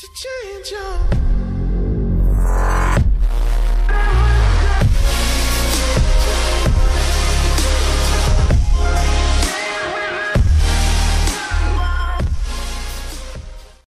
to change your